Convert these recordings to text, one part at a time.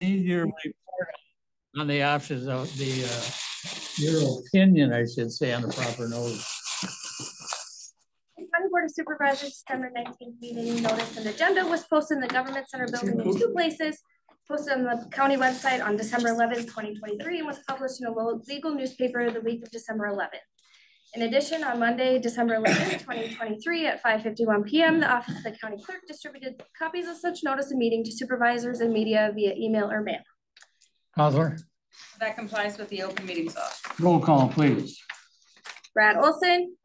Need your report on the options of the, uh, your opinion, I should say, on the proper notice. The County Board of Supervisors December nineteenth meeting notice and agenda was posted in the Government Center building in two places. Posted on the county website on December eleventh, twenty twenty-three, and was published in a legal newspaper the week of December eleventh. In addition, on Monday, December eleventh, twenty twenty-three, at five fifty-one P M, the Office of the County Clerk distributed copies of such notice of meeting to supervisors and media via email or mail. Counselor, That complies with the open meetings law. roll call, please. Brad Olson.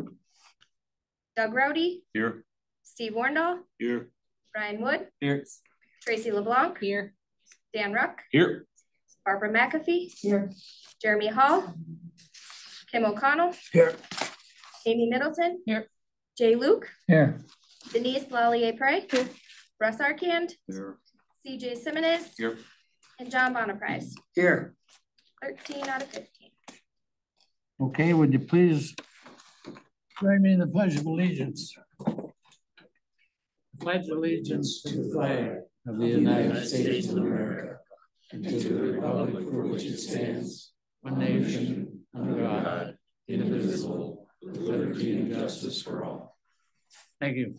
Doug Rowdy, Here. Steve Wornall, Here. Ryan Wood, Here. Tracy LeBlanc, Here. Dan Ruck, Here. Barbara McAfee. Here. Jeremy Hall. Kim O'Connell. Here. Amy Middleton. Here. Jay Luke, Here. Denise Lallier Prey. Russ Arkand, Here. CJ Simmons, Here. and John Bonaprise, Here. thirteen out of fifteen. Okay, would you please join me in the pledge of allegiance? Pledge of allegiance to the flag of the United States of America and to the republic for which it stands, one nation, under God, indivisible, with liberty and justice for all. Thank you.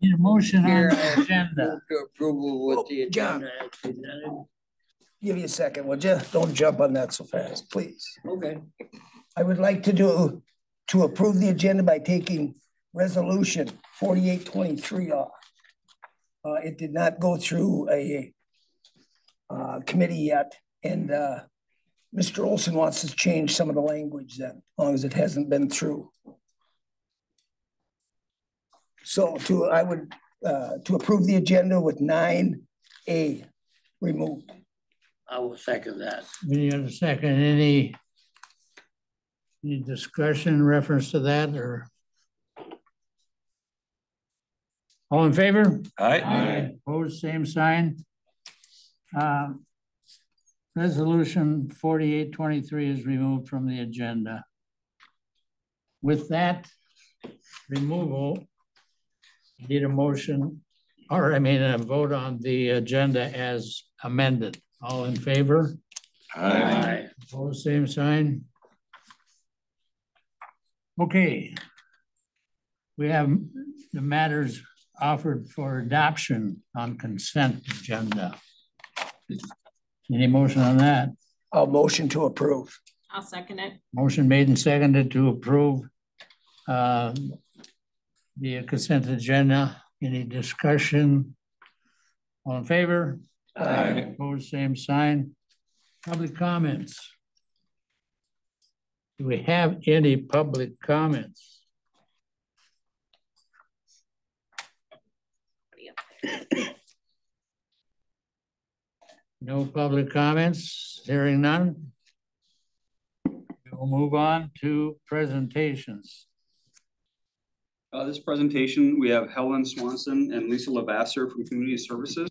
Need a motion on the agenda. To approval with the Oh, John. agenda as presented. Give you a second, would you? Don't jump on that so fast, please. Okay. I would like to do, to approve the agenda by taking resolution forty-eight twenty-three off. Uh, it did not go through a uh, committee yet, and, uh, Mr. Olson wants to change some of the language then, as long as it hasn't been through. So to, I would, uh, to approve the agenda with nine A removed. I will second that. Any other second, any? Any discussion in reference to that or? All in favor? Aye. Opposed, same sign. Um, Resolution forty-eight twenty-three is removed from the agenda. With that removal, need a motion, or I mean, a vote on the agenda as amended. All in favor? Aye. Opposed, same sign. Okay. We have the matters offered for adoption on consent agenda. Any motion on that? A motion to approve. I'll second it. Motion made and seconded to approve uh, the consent agenda. Any discussion? All in favor? Aye. Opposed, same sign. Public comments. Do we have any public comments? No public comments, hearing none. We'll move on to presentations. Uh, this presentation, we have Helen Swanson and Lisa Lavasser from Community Services.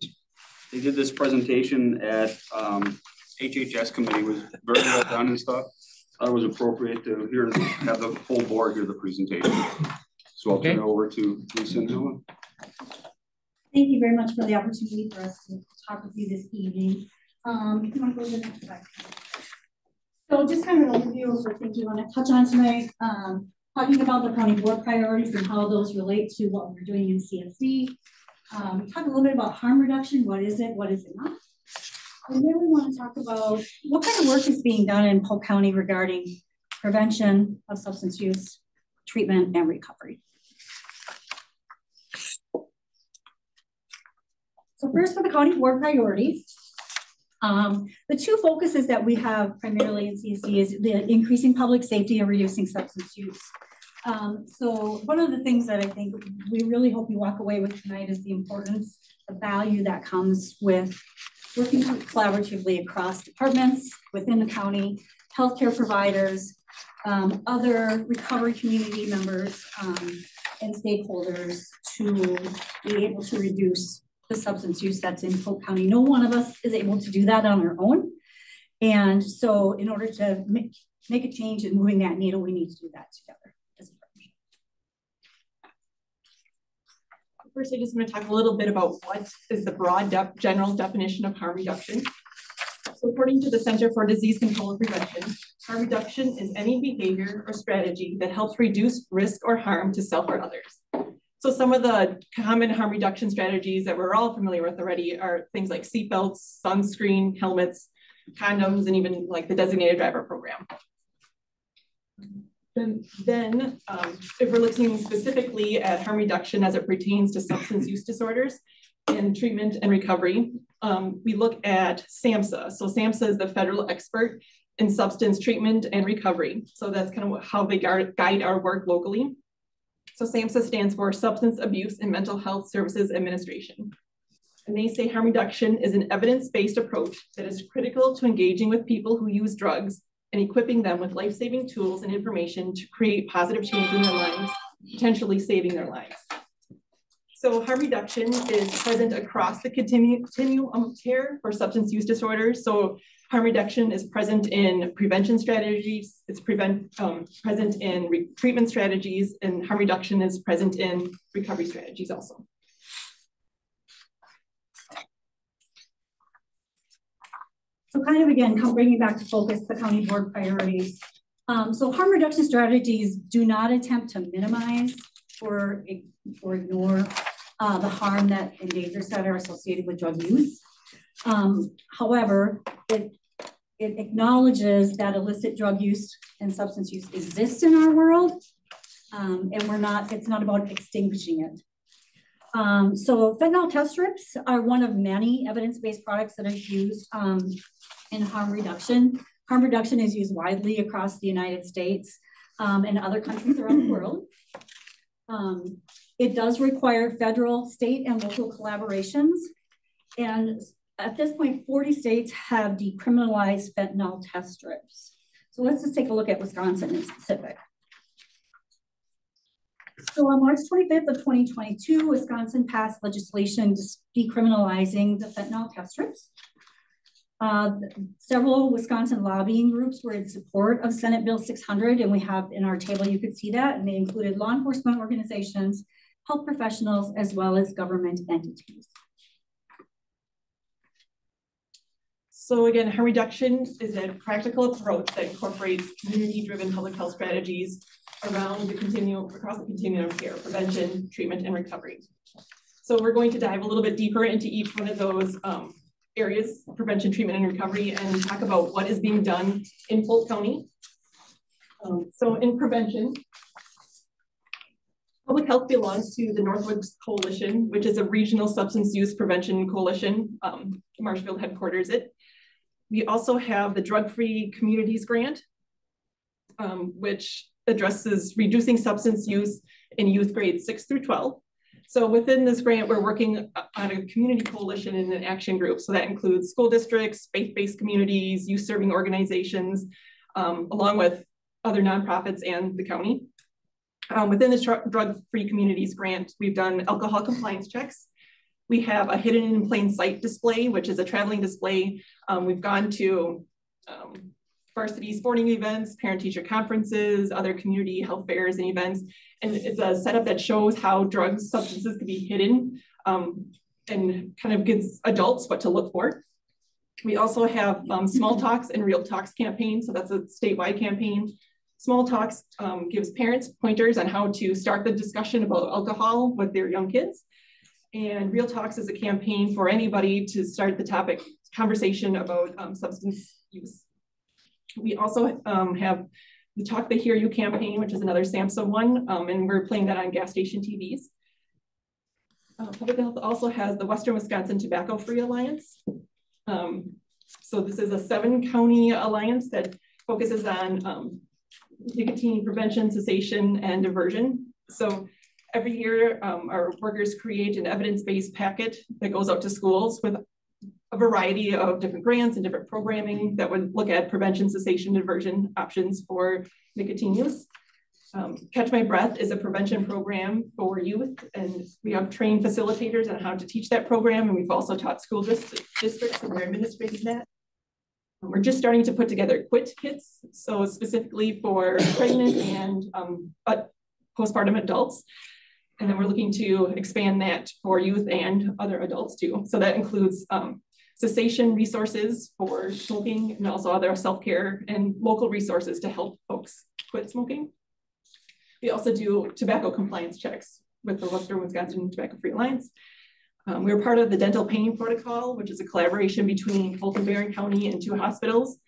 They did this presentation at, um, HHS committee, was very well done and stuff. I thought it was appropriate to hear, have the full board hear the presentation. So I'll turn it over to Lisa and Helen. Thank you very much for the opportunity for us to talk with you this evening. Um, you want to go to the next slide. So just kind of an overview of the things we want to touch on tonight, um, talking about the county board priorities and how those relate to what we're doing in CSD. Um, talk a little bit about harm reduction, what is it, what is it not? And then we want to talk about what kind of work is being done in Polk County regarding prevention of substance use, treatment, and recovery. So first for the county board priorities. Um, the two focuses that we have primarily in CSD is the increasing public safety and reducing substance use. Um, so one of the things that I think we really hope you walk away with tonight is the importance, the value that comes with working collaboratively across departments within the county, healthcare providers, um, other recovery community members, um, and stakeholders to be able to reduce the substance use that's in Polk County. No one of us is able to do that on our own. And so in order to make, make a change in moving that needle, we need to do that together. as a partnership. first, I just want to talk a little bit about what is the broad def- general definition of harm reduction. So according to the Center for Disease Control and Prevention, harm reduction is any behavior or strategy that helps reduce risk or harm to self or others. So some of the common harm reduction strategies that we're all familiar with already are things like seatbelts, sunscreen, helmets, condoms, and even like the designated driver program. Then, then um, if we're looking specifically at harm reduction as it pertains to substance use disorders and treatment and recovery, um, we look at SAMHSA. So SAMHSA is the federal expert in substance treatment and recovery. So that's kind of how they guide our work locally. So SAMHSA stands for Substance Abuse and Mental Health Services Administration. And they say harm reduction is an evidence-based approach that is critical to engaging with people who use drugs and equipping them with life-saving tools and information to create positive change in their lives, potentially saving their lives. So harm reduction is present across the continuum of care for substance use disorders. So harm reduction is present in prevention strategies, it's prevent, um, present in treatment strategies, and harm reduction is present in recovery strategies also. So kind of again, bringing back to focus the county board priorities. Um, so harm reduction strategies do not attempt to minimize or, or ignore uh, the harm that and dangers that are associated with drug use. Um, however, it, it acknowledges that illicit drug use and substance use exists in our world, um, and we're not, it's not about extinguishing it. Um, so fentanyl test strips are one of many evidence-based products that are used um, in harm reduction. Harm reduction is used widely across the United States um, and other countries around the world. Um, it does require federal, state, and local collaborations. And at this point, 40 states have decriminalized fentanyl test strips. So let's just take a look at Wisconsin in specific. So on March 25th of 2022, Wisconsin passed legislation decriminalizing the fentanyl test strips. Uh, several Wisconsin lobbying groups were in support of Senate Bill 600, and we have in our table, you could see that, and they included law enforcement organizations, health professionals, as well as government entities. So again, harm reduction is a practical approach that incorporates community-driven public health strategies around the continuum, across the continuum of care, prevention, treatment, and recovery. So we're going to dive a little bit deeper into each one of those um, areas, prevention, treatment, and recovery, and talk about what is being done in Polk County. Um, so in prevention, public health belongs to the Northwoods Coalition, which is a regional substance use prevention coalition. Um, Marshfield headquarters it. We also have the Drug Free Communities Grant, um, which addresses reducing substance use in youth grades six through 12. So within this grant, we're working on a community coalition and an action group. So that includes school districts, faith-based communities, youth serving organizations, um, along with other nonprofits and the county. Um, within the drug-free communities grant, we've done alcohol compliance checks. We have a hidden in plain sight display, which is a traveling display. Um, we've gone to um, varsity sporting events, parent-teacher conferences, other community health fairs and events. And it's a setup that shows how drugs, substances can be hidden um, and kind of gives adults what to look for. We also have um, Small Talks and Real Talks campaign. So that's a statewide campaign. Small Talks um, gives parents pointers on how to start the discussion about alcohol with their young kids. And Real Talks is a campaign for anybody to start the topic conversation about um, substance use. We also um, have the Talk They Hear You campaign, which is another SAMHSA one, um, and we're playing that on gas station TVs. Uh, Public Health also has the Western Wisconsin Tobacco Free Alliance. Um, so this is a seven county alliance that focuses on um, nicotine prevention, cessation, and diversion. So every year um, our workers create an evidence-based packet that goes out to schools with a variety of different grants and different programming that would look at prevention, cessation, diversion options for nicotine use. Um, Catch My Breath is a prevention program for youth, and we have trained facilitators on how to teach that program, and we've also taught school district, districts and their administrators that. We're just starting to put together quit kits, so specifically for pregnant and um, postpartum adults. And then we're looking to expand that for youth and other adults too. So that includes um, cessation resources for smoking and also other self-care and local resources to help folks quit smoking. We also do tobacco compliance checks with the Western Wisconsin Tobacco Free Alliance. Um, we're part of the dental pain protocol, which is a collaboration between Fulton Barron County and two hospitals.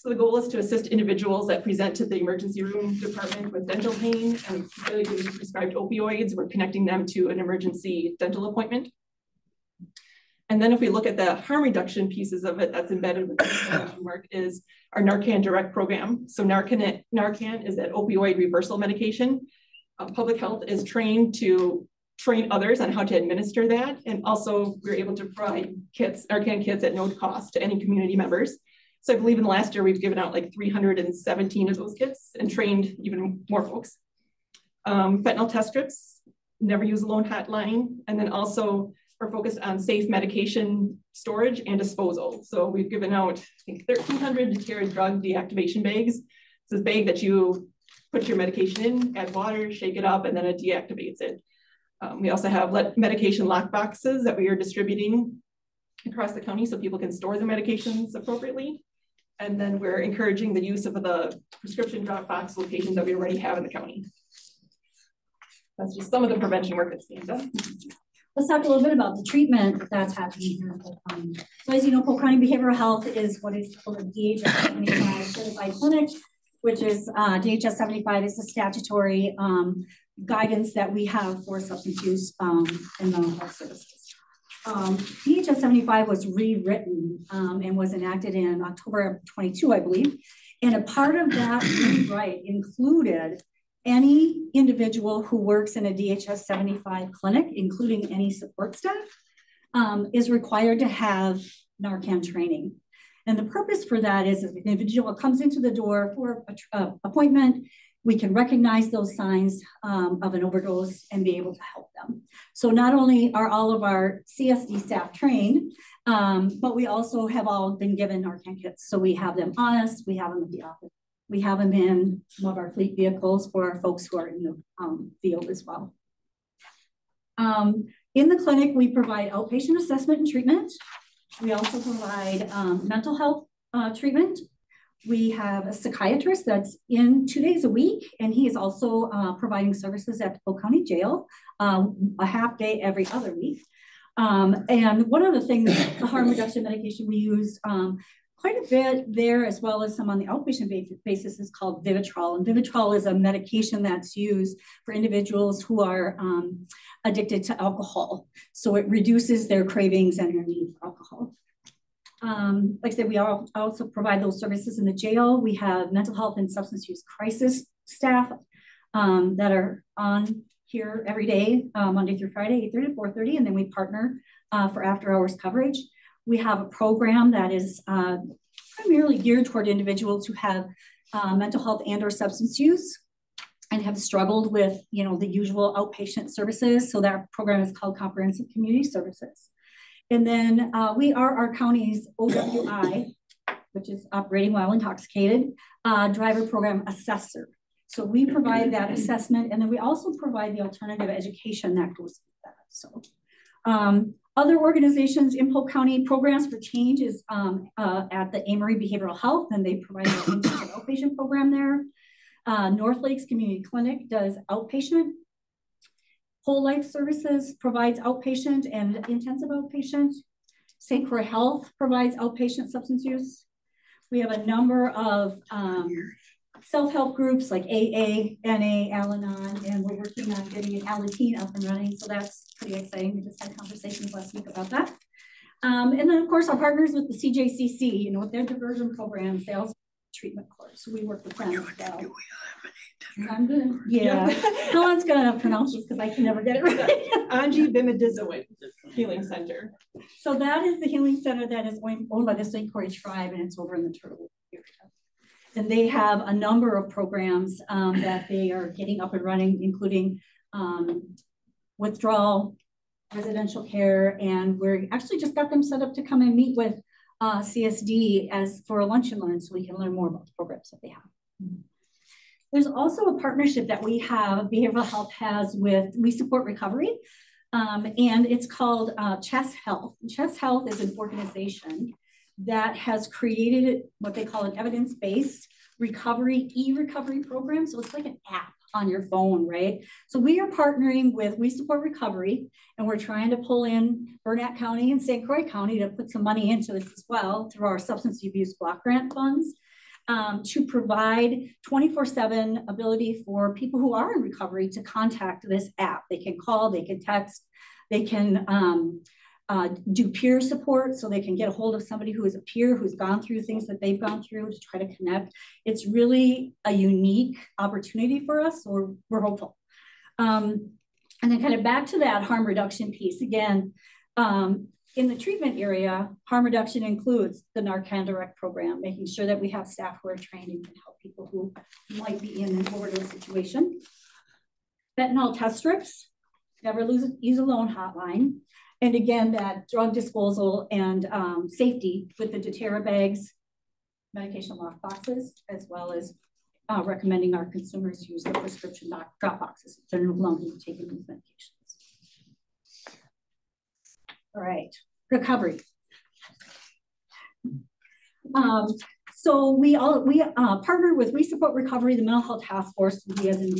So the goal is to assist individuals that present to the emergency room department with dental pain and prescribed opioids, we're connecting them to an emergency dental appointment. And then if we look at the harm reduction pieces of it that's embedded with the work is our Narcan Direct program. So Narcan, Narcan is that opioid reversal medication. Uh, public health is trained to train others on how to administer that. And also we're able to provide kits, Narcan kits at no cost to any community members. So I believe in the last year, we've given out like 317 of those kits and trained even more folks. Um, fentanyl test strips, never use alone hotline. And then also we're focused on safe medication storage and disposal. So we've given out, I think 1,300 Deterra drug deactivation bags. It's a bag that you put your medication in, add water, shake it up, and then it deactivates it. Um, we also have medication lock boxes that we are distributing across the county so people can store their medications appropriately. And then we're encouraging the use of the prescription drop box locations that we already have in the county. That's just some of the prevention work that's being done. Let's talk a little bit about the treatment that's happening here in Polk County. So as you know, Polk County Behavioral Health is what is called a DHS 75 certified clinic, which is uh, DHS 75 is the statutory um, guidance that we have for substance use um, in mental health services. Um, DHS 75 was rewritten um, and was enacted in October of 22, I believe. And a part of that rewrite included any individual who works in a DHS 75 clinic, including any support staff, um, is required to have Narcan training. And the purpose for that is if an individual comes into the door for an uh, appointment, we can recognize those signs um, of an overdose and be able to help them. So not only are all of our CSD staff trained, um, but we also have all been given Narcan kits. So we have them on us, we have them at the office. We have them in some of our fleet vehicles for our folks who are in the um, field as well. Um, in the clinic, we provide outpatient assessment and treatment. We also provide um, mental health uh, treatment we have a psychiatrist that's in two days a week, and he is also uh, providing services at Polk County Jail um, a half day every other week. Um, and one of the things, the harm reduction medication we use um, quite a bit there, as well as some on the outpatient basis, is called Vivitrol. And Vivitrol is a medication that's used for individuals who are um, addicted to alcohol. So it reduces their cravings and their need for alcohol. Um, like I said, we also provide those services in the jail. We have mental health and substance use crisis staff um, that are on here every day, uh, Monday through Friday, 8.30 to 4.30, and then we partner uh, for after hours coverage. We have a program that is uh, primarily geared toward individuals who have uh, mental health and or substance use and have struggled with, you know, the usual outpatient services. So that program is called Comprehensive Community Services. And then uh, we are our county's OWI, which is operating while intoxicated, uh, driver program assessor. So we provide that assessment, and then we also provide the alternative education that goes with that. So um, other organizations in Polk County programs for change is um, uh, at the Amery Behavioral Health, and they provide an outpatient program there. Uh, North Lakes Community Clinic does outpatient Whole Life Services provides outpatient and intensive outpatient. St. Croix Health provides outpatient substance use. We have a number of um, self-help groups like AA, NA, Al-Anon, and we're working on getting an Alateen up and running. So that's pretty exciting. We just had conversations last week about that. Um, and then of course our partners with the CJCC, you know, with their diversion programs, they also treatment course. We work with well. I'm good. Yeah. Helen's gonna pronounce this because I can never get it right. Angie Bimadizowick Healing Center. So that is the healing center that is owned by the St. Croix tribe and it's over in the Turtle area. And they have a number of programs um, that they are getting up and running, including um, withdrawal, residential care, and we're actually just got them set up to come and meet with uh, CSD as for a lunch and learn so we can learn more about the programs that they have. There's also a partnership that we have, behavioral health has with We Support Recovery. Um, and it's called uh, Chess Health. Chess Health is an organization that has created what they call an evidence-based recovery, e-recovery program. So it's like an app on your phone, right? So we are partnering with We Support Recovery, and we're trying to pull in Burnett County and St. Croix County to put some money into this as well through our substance abuse block grant funds um, to provide 24-7 ability for people who are in recovery to contact this app. They can call, they can text, they can um, uh, do peer support so they can get a hold of somebody who is a peer who's gone through things that they've gone through to try to connect. It's really a unique opportunity for us, so we're, we're hopeful. Um, and then kind of back to that harm reduction piece again, um, in the treatment area, harm reduction includes the Narcan Direct program, making sure that we have staff who are trained and can help people who might be in an overdose situation. Fentanyl test strips, never lose, use a loan hotline. And again, that drug disposal and um, safety with the Deterra bags, medication lock boxes, as well as uh, recommending our consumers use the prescription drop boxes if they're no longer taking these medications. All right, recovery. Um, so we all we uh, partnered with We Support Recovery, the Mental Health Task Force, we as in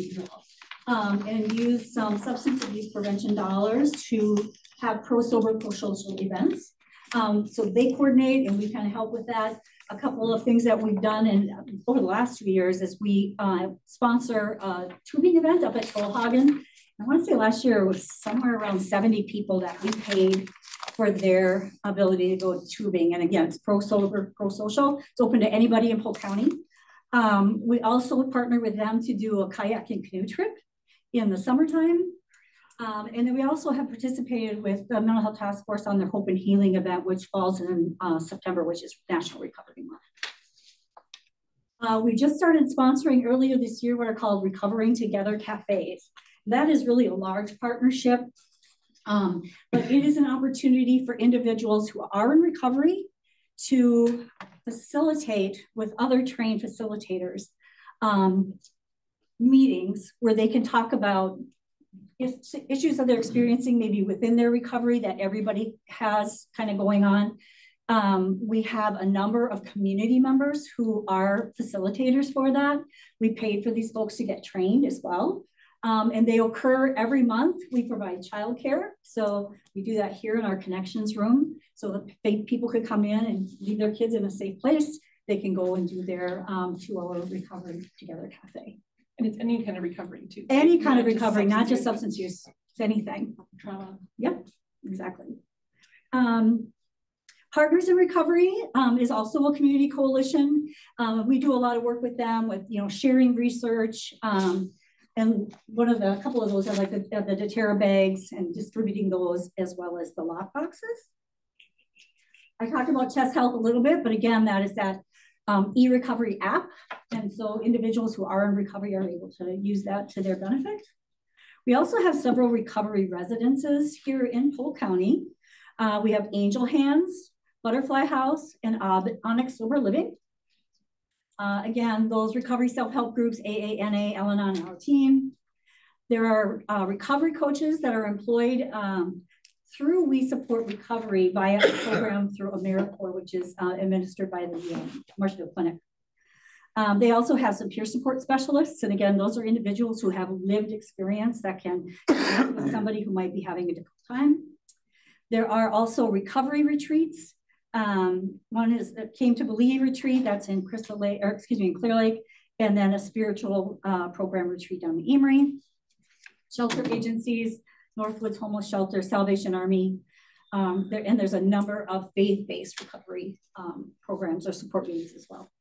um, and use some substance abuse prevention dollars to have pro sober pro social events. Um, so they coordinate and we kind of help with that. A couple of things that we've done in over the last few years is we uh, sponsor a tubing event up at Trollhaugen. I want to say last year was somewhere around 70 people that we paid for their ability to go tubing. And again, it's pro sober, pro social. It's open to anybody in Polk County. Um, we also partner with them to do a kayak and canoe trip in the summertime. Um, and then we also have participated with the Mental Health Task Force on their Hope and Healing event, which falls in uh, September, which is National Recovery Month. Uh, we just started sponsoring earlier this year what are called Recovering Together Cafes. That is really a large partnership, um, but it is an opportunity for individuals who are in recovery to facilitate with other trained facilitators um, meetings where they can talk about issues that they're experiencing maybe within their recovery that everybody has kind of going on. Um, we have a number of community members who are facilitators for that. We paid for these folks to get trained as well. Um, and they occur every month. We provide childcare. So we do that here in our connections room. So that people could come in and leave their kids in a safe place. They can go and do their um, two hour recovery together cafe. And it's any kind of recovery too. Any kind of recovery, not just substance use, it's anything. Trauma. Yep, exactly. Um, Partners in Recovery um, is also a community coalition. Uh, we do a lot of work with them with, you know, sharing research. Um, and one of the, a couple of those are like the, the Deterra bags and distributing those as well as the lock boxes. I talked about Chess Health a little bit, but again, that is that um, e-recovery app. And so individuals who are in recovery are able to use that to their benefit. We also have several recovery residences here in Polk County. Uh, we have Angel Hands, Butterfly House, and Onyx Sober Living. Uh, again, those recovery self-help groups, AANA, Al-Anon, and Alateen. There are uh, recovery coaches that are employed um, through We Support Recovery via a program through AmeriCorps, which is uh, administered by the um, Marshfield Clinic. Um, they also have some peer support specialists. And again, those are individuals who have lived experience that can connect with somebody who might be having a difficult time. There are also recovery retreats. Um, one is the Came to Believe retreat, that's in Crystal Lake, or excuse me, in Clear Lake, and then a spiritual uh, program retreat down the Amery. Shelter agencies, Northwoods Homeless Shelter, Salvation Army, um, there, and there's a number of faith-based recovery um, programs or support meetings as well.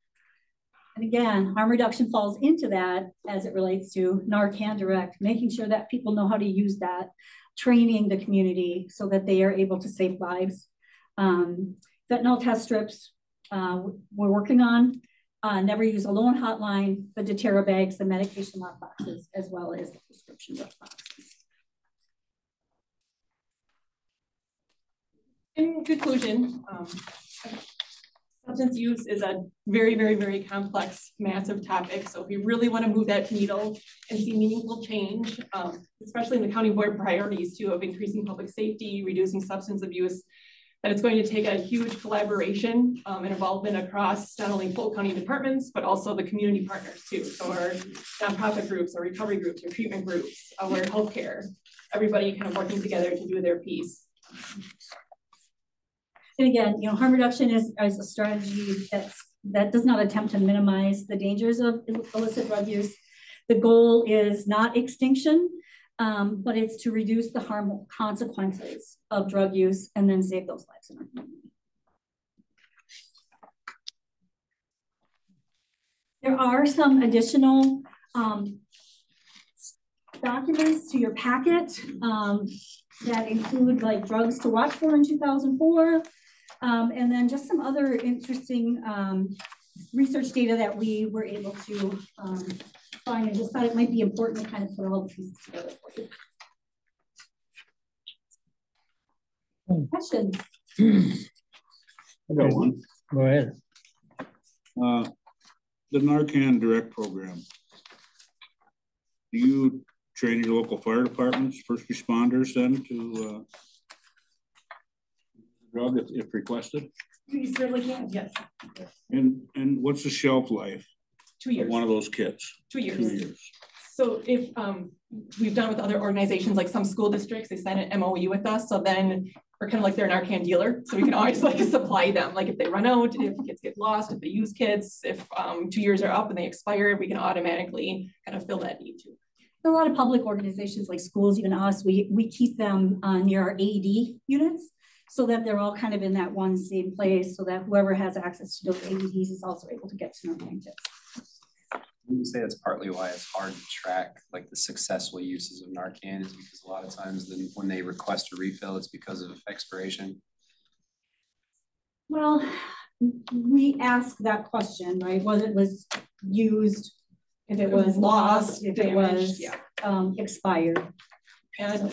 And again, harm reduction falls into that as it relates to Narcan Direct, making sure that people know how to use that, training the community so that they are able to save lives. Um, fentanyl test strips, uh, we're working on. Uh, never use alone hotline, the Deterra bags, the medication lock boxes, as well as the prescription drug boxes. In conclusion, um, Substance use is a very, very, very complex, massive topic. So if we really want to move that needle and see meaningful change, um, especially in the county board priorities too of increasing public safety, reducing substance abuse, that it's going to take a huge collaboration um, and involvement across not only Polk County departments, but also the community partners too. So our nonprofit groups, our recovery groups, our treatment groups, our healthcare, everybody kind of working together to do their piece. And again, you know, harm reduction is, is a strategy that's, that does not attempt to minimize the dangers of illicit drug use. The goal is not extinction, um, but it's to reduce the harmful consequences of drug use and then save those lives in our community. There are some additional um, documents to your packet um, that include like drugs to watch for in 2004, um, and then just some other interesting um, research data that we were able to um, find and just thought it might be important to kind of put all the pieces together for you. Questions? I got one. Go ahead. Uh, the Narcan Direct Program. Do you train your local fire departments, first responders then to uh, drug if, if requested? We certainly can, yes, And and what's the shelf life two of years, one of those kits? two years. Two years. So if um, we've done with other organizations, like some school districts, they sign an MOU with us, so then we're kind of like their Narcan dealer, so we can always like supply them, like if they run out, if kids get lost, if they use kits, if um, two years are up and they expire, we can automatically kind of fill that need too. A lot of public organizations like schools, even us, we, we keep them uh, near our AED units so that they're all kind of in that one same place so that whoever has access to those AEDs is also able to get to Narcan kits. Would you say that's partly why it's hard to track like the successful uses of Narcan is because a lot of times then when they request a refill, it's because of expiration? Well, we ask that question, right? Whether it was used, if it was lost, if it was yeah. um, expired. And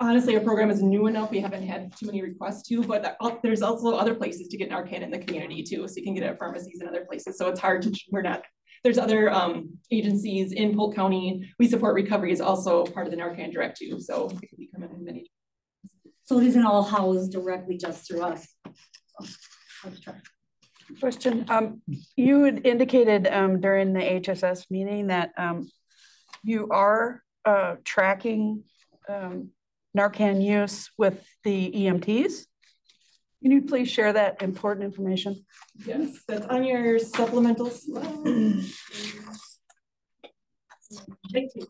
honestly, our program is new enough, we haven't had too many requests to, but there's also other places to get Narcan in the community too. So you can get it at pharmacies and other places. So it's hard to, we're not, there's other um, agencies in Polk County. We support recovery is also part of the Narcan Direct too. So it can be coming in many. So it isn't all housed directly just through us. So, hard to track. Question, um, you had indicated, um, during the HHS meeting that, um, you are, uh, tracking, um, Narcan use with the EMTs. Can you please share that important information? Yes, that's on your supplemental slide. Thank you.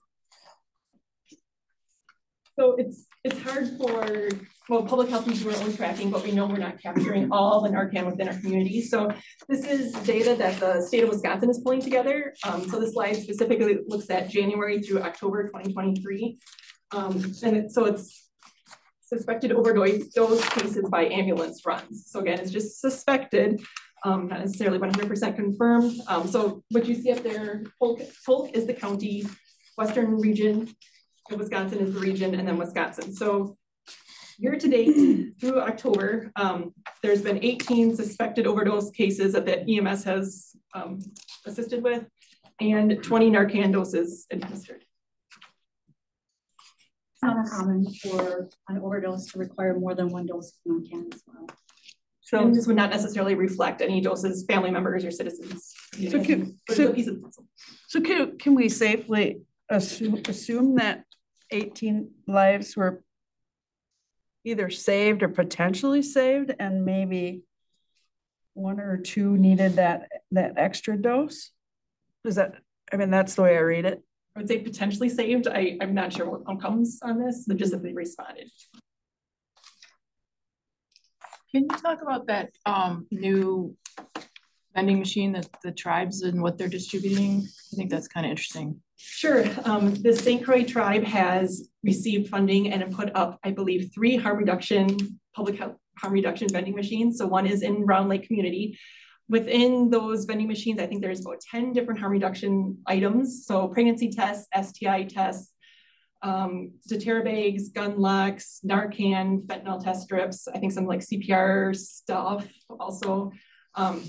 So it's, it's hard for, well, public health is we're only tracking, but we know we're not capturing all the Narcan within our community. So this is data that the state of Wisconsin is pulling together. Um, so this slide specifically looks at January through October 2023. Um, and it, so it's suspected overdose dose cases by ambulance runs. So again, it's just suspected, um, not necessarily 100% confirmed. Um, so what you see up there, Polk, Polk is the county, Western region, Wisconsin is the region, and then Wisconsin. So year to date through October, um, there's been 18 suspected overdose cases that the EMS has um, assisted with, and 20 Narcan doses administered. Not uncommon for an overdose to require more than one dose of Narcan as well. So this would not necessarily reflect any doses family members or citizens. So can, so, so can, can we safely assume, assume that 18 lives were either saved or potentially saved and maybe one or two needed that that extra dose? Is that, I mean, that's the way I read it. I would say potentially saved. I, I'm not sure what outcomes on this, but just that they responded. Can you talk about that um, new vending machine that the tribes and what they're distributing? I think that's kind of interesting. Sure. Um, the St. Croix tribe has received funding and put up, I believe, three harm reduction, public health harm reduction vending machines. So one is in Round Lake community. Within those vending machines, I think there's about 10 different harm reduction items. So pregnancy tests, STI tests, um, bags, gun locks, Narcan, fentanyl test strips, I think some like CPR stuff also. Um,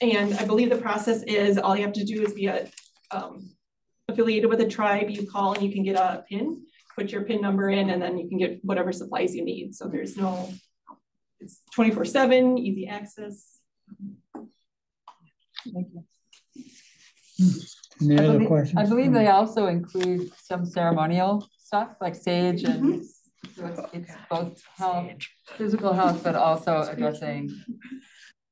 and I believe the process is, all you have to do is be a, um, affiliated with a tribe, you call and you can get a pin, put your pin number in, and then you can get whatever supplies you need. So there's no, it's twenty-four seven, easy access. Thank you. Any I other believe- questions? I believe they also include some ceremonial stuff like sage and so it's, it's both health, physical health, but also addressing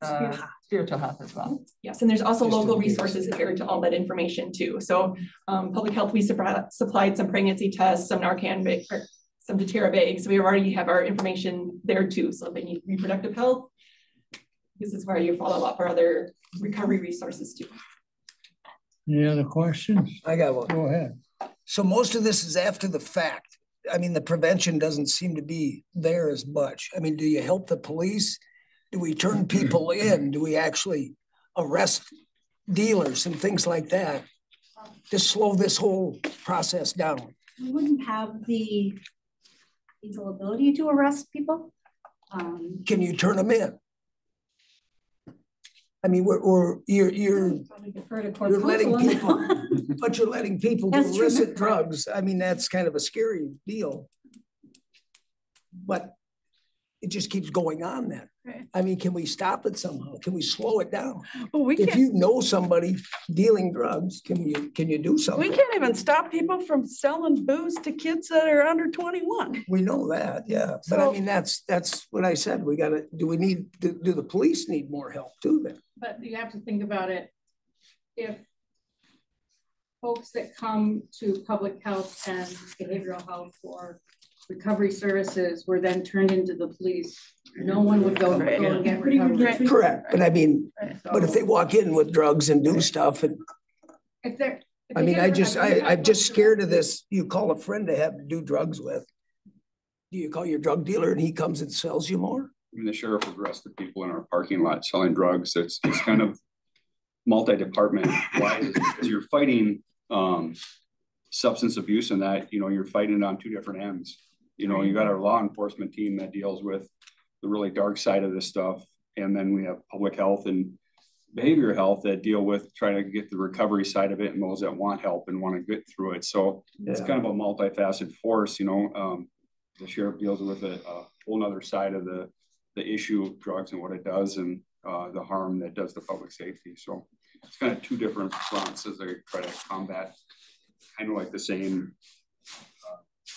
uh, spiritual health as well. Yes, and there's also Just local resources here to all that information too. So um, public health, we supplied, supplied some pregnancy tests, some Narcan, ba- or some Deterra bags. So we already have our information there too. So if they need reproductive health, this is where you follow up our other recovery resources too. Any other questions? I got one. Go ahead. So most of this is after the fact. I mean, the prevention doesn't seem to be there as much. I mean, do you help the police? Do we turn people in? Do we actually arrest dealers and things like that? To slow this whole process down. We wouldn't have the legal ability to arrest people. Um, Can you turn them in? I mean, we're, we're, you're, you're, to you're letting counsel on that people, but you're letting people do That's true. illicit drugs. I mean, that's kind of a scary deal. But it just keeps going on then. Right. I mean, can we stop it somehow? Can we slow it down? Well, we If can't, you know somebody dealing drugs, can you, can you do something? we can't even stop people from selling booze to kids that are under twenty-one. We know that, yeah. But I mean, that's, that's what I said. We gotta, do we need, do, do the police need more help too then? But you have to think about it, if folks that come to public health and behavioral health or recovery services were then turned into the police, no one would go, go Right. and get Pretty good recovery. Correct, but I mean, Right. but if they walk in with drugs and do stuff and If they're. if I mean, I just, I, I'm just scared of this. You call a friend to have to do drugs with. Do you call your drug dealer and he comes and sells you more? I mean, the sheriff has arrested people in our parking lot selling drugs. It's, it's kind of multi-department wise, because you're fighting, um, substance abuse and that, you know, you're fighting it on two different ends. You know, you got our law enforcement team that deals with the really dark side of this stuff. And then we have public health and behavioral health that deal with trying to get the recovery side of it and those that want help and want to get through it. So it's kind of a multifaceted force, you know, um, the sheriff deals with a, a whole nother side of the, the issue of drugs and what it does and, uh, the harm that does to public safety. So it's kind of two different fronts as they try to combat kind of like the same, uh,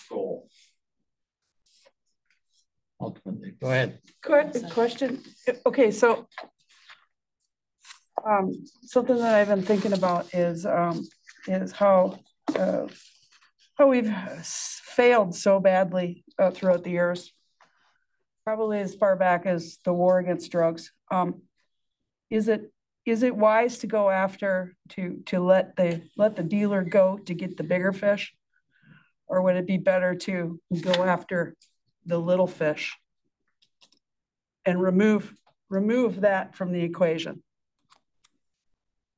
goal. Ultimately, go ahead. Good Question, okay, so um, something that I've been thinking about is, um, is how, uh, how we've failed so badly uh, throughout the years. Probably as far back as the war against drugs. Um, is it, is it wise to go after, to, to let the, let the dealer go to get the bigger fish? Or would it be better to go after the little fish? And remove, remove that from the equation.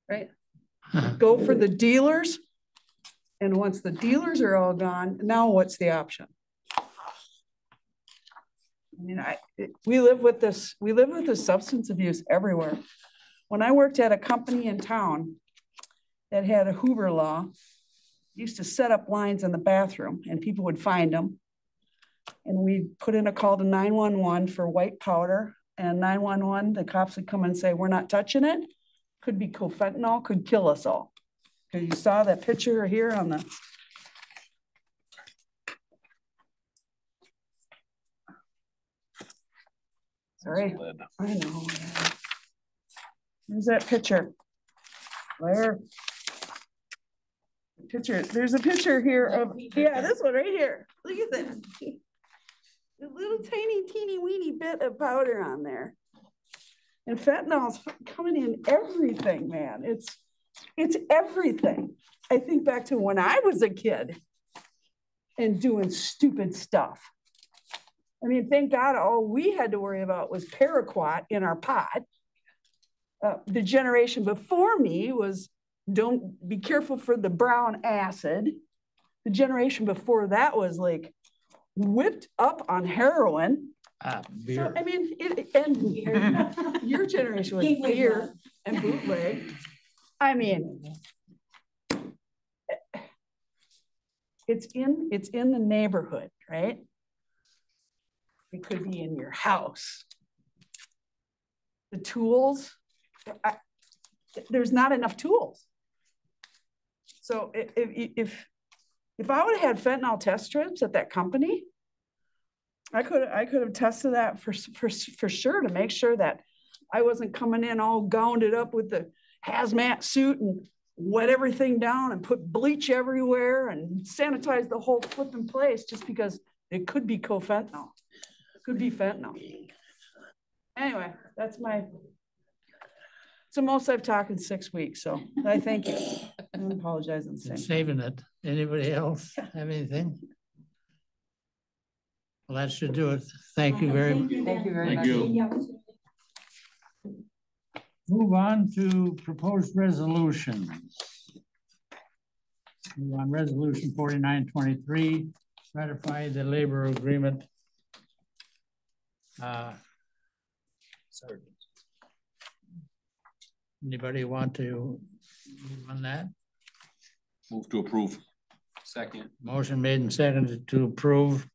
Right? Uh-huh. Go for the dealers. And once the dealers are all gone, now what's the option? I mean, I, it- we live with this, we live with this substance abuse everywhere. When I worked at a company in town that had a Hoover law, used to set up lines in the bathroom and people would find them. And we put in a call to nine-one-one for white powder and nine-one-one, the cops would come and say, we're not touching it. Could be carfentanil, could kill us all. Cause you saw that picture here on the. Sorry, I know. There's that picture. Where? Picture, there's a picture here of, yeah, this one right here. Look at that. A little tiny teeny weeny bit of powder on there. And fentanyl's coming in everything, man. It's, it's everything. I think back to when I was a kid and doing stupid stuff. I mean, thank God, all we had to worry about was paraquat in our pot. Uh, the generation before me was don't be careful for the brown acid. The generation before that was like whipped up on heroin. Ah, so, beer. I mean, it, and your generation was beer and bootleg. I mean. It's in, it's in the neighborhood, right? It could be in your house. The tools, I, there's not enough tools. So if, if, if, if I would have had fentanyl test strips at that company, I could, I could have tested that for, for, for sure to make sure that I wasn't coming in all gounded up with the hazmat suit and wet everything down and put bleach everywhere and sanitize the whole flipping place just because it could be carfentanil. It could be fentanyl. Anyway, that's my. It's the most I've talked in six weeks, so I thank you. I apologize and say. Saving it. Anybody else have anything? Well, that should do it. Thank you very much. Thank you very Thank much. you. Move on to proposed resolutions. Move on resolution forty-nine twenty-three, ratify the labor agreement. Uh, Sorry. Anybody want to move on that? Move to approve. Second. Motion made and seconded to approve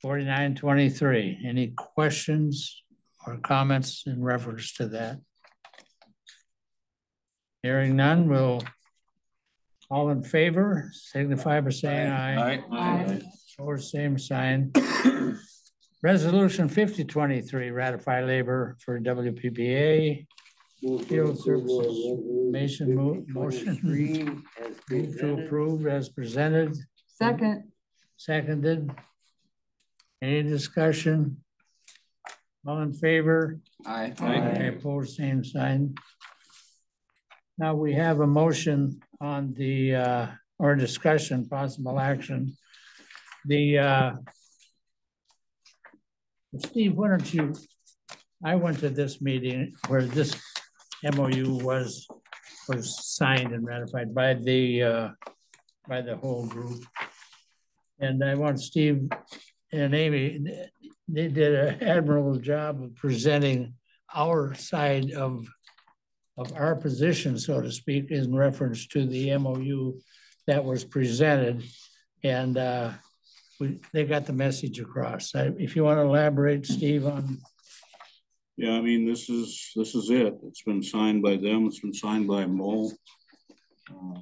forty-nine twenty-three. Any questions or comments in reference to that? Hearing none, we'll all in favor signify by saying aye. Aye. Or same sign. Resolution fifty twenty-three, ratify labor for WPPA. Field services, Mason mo- motion. Move to approve as presented, Second, seconded. Any discussion? All in favor? Aye. Aye, opposed, same sign. Now we have a motion on the, uh, or discussion, possible action. The, uh, Steve, why don't you, I went to this meeting where this MOU was, was signed and ratified by the, uh, by the whole group. And I want Steve and Amy, they did an admirable job of presenting our side of, of our position, so to speak, in reference to the MOU that was presented. And uh, we, they got the message across. I- If you want to elaborate, Steve, on, Yeah, I mean, this is, this is it. It's been signed by them. It's been signed by Mo. Uh,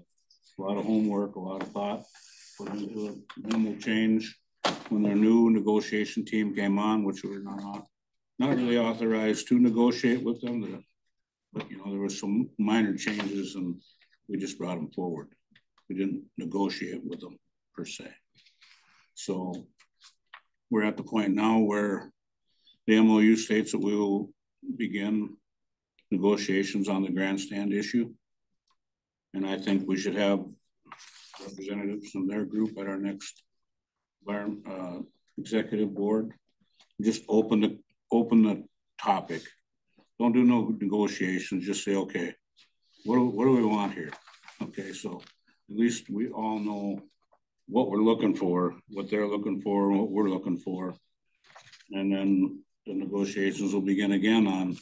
A lot of homework, a lot of thought put into it. Minimal change when their new negotiation team came on, which we were not, not really authorized to negotiate with them. the- But, you know, there was some minor changes and we just brought them forward. We didn't negotiate with them per se. So we're at the point now where the MOU states that we will begin negotiations on the grandstand issue. And I think we should have representatives from their group at our next uh, executive board. Just open the, open the topic. Don't do no negotiations, just say, okay, what do, what do we want here? Okay, so at least we all know what we're looking for, what they're looking for, what we're looking for. And then the negotiations will begin again on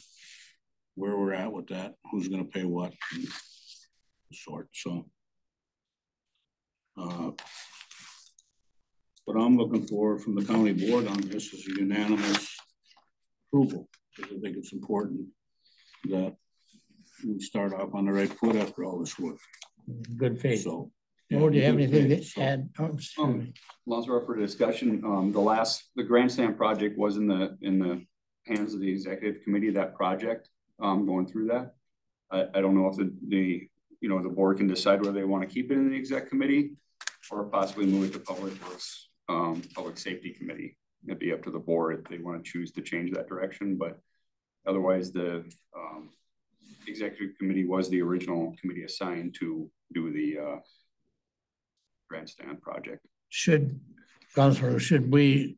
where we're at with that, who's gonna pay what and sort, so. Uh, What I'm looking for from the county board on this is a unanimous approval, because I think it's important that we start off on the right foot after all this work, good faith. so. Mo, do you have anything to add? Oh, excuse Um, me. Laws are up for discussion. Um, the last, the grandstand project was in the, in the hands of the executive committee, that project, um, going through that. I, I don't know if the, the, you know, the board can decide whether they want to keep it in the exec committee or possibly move it to public works, um, public safety committee. It'd be up to the board if they want to choose to change that direction, but otherwise the, um, executive committee was the original committee assigned to do the, uh, grandstand project. Should, Counselor, should we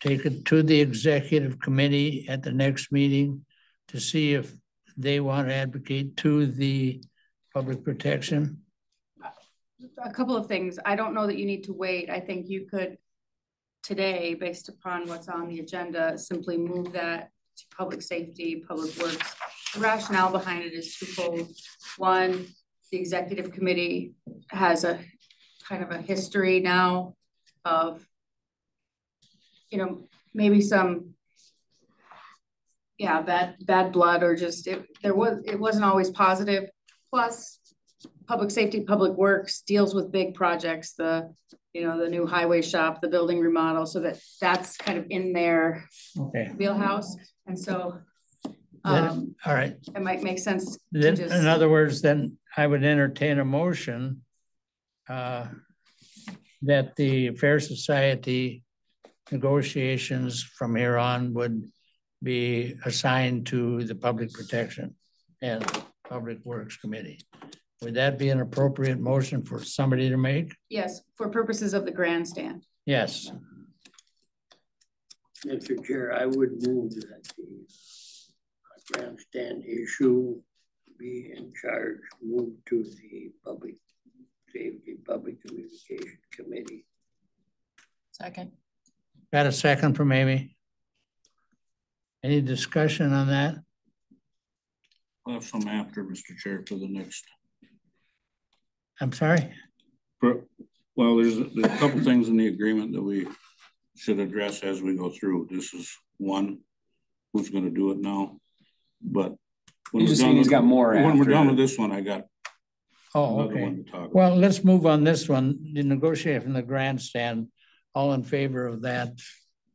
take it to the executive committee at the next meeting to see if they want to advocate to the public protection? A couple of things. I don't know that you need to wait. I think you could today, based upon what's on the agenda, simply move that to public safety, public works. The rationale behind it is twofold. One, the executive committee has a kind of a history now of, you know, maybe some yeah, bad, bad blood or just, it, there was, it wasn't always positive. Plus, public safety, public works deals with big projects, the, you know, the new highway shop, the building remodel, so that, that's kind of in their Okay, wheelhouse. And so, then, um, all right. it might make sense to Then, just. in other words, then I would entertain a motion uh, that the Fair Society negotiations from here on would be assigned to the Public Protection and Public Works Committee. Would that be an appropriate motion for somebody to make? Yes, for purposes of the grandstand. Yes, Mr. Chair, I would move that the grandstand issue be in charge, move to the Public Safety, Public Communication Committee. Second. got a second from Amy? Any discussion on that? I'll have some after, Mr. Chair, for the next. I'm sorry? For- Well, there's, there's a couple things in the agreement that we should address as we go through. This is one, who's gonna do it now, but. when He's we're done saying he's with- got more When we're done with this one, I got Oh, another okay. one to talk about. Well, let's move on this one, the negotiate from the grandstand. All in favor of that,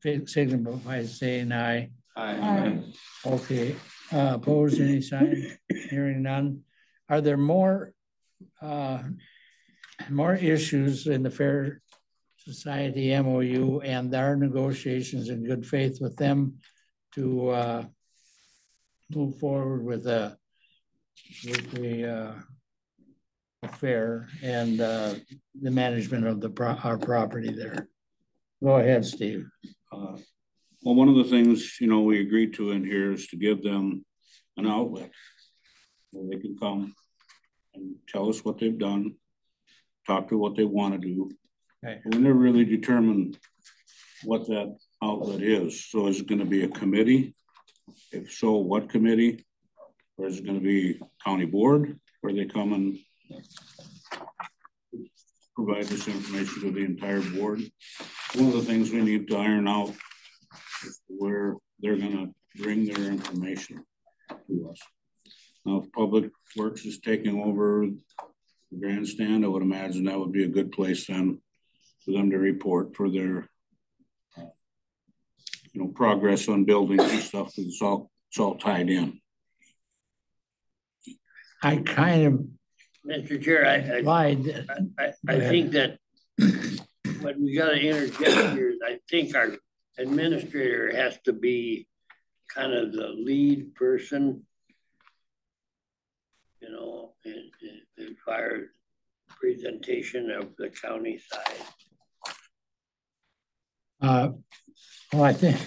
signify by saying aye. Aye. Okay, uh, opposed, any sign? Hearing none. Are there more, uh, more issues in the Fair Society MOU and our negotiations in good faith with them to, uh, move forward with the, with the, uh, affair and, uh, the management of the, pro- our property there? Go ahead, Steve. Uh, Well, one of the things, you know, we agreed to in here is to give them an outlet. Where they can come and tell us what they've done, talk to what they wanna do. Okay. We never really determined what that outlet is. So is it gonna be a committee? If so, what committee? Or is it gonna be county board where they come and provide this information to the entire board? One of the things we need to iron out is where they're gonna bring their information to us. Now, if Public Works is taking over the grandstand, I would imagine that would be a good place then for them to report for their you know, progress on buildings and stuff, because it's all, it's all tied in. I kind of Mr. Chair, I, I, lied. I, I think that what we gotta interject here is I think our administrator has to be kind of the lead person. You know, as far as presentation of the county side. Uh, well, I think,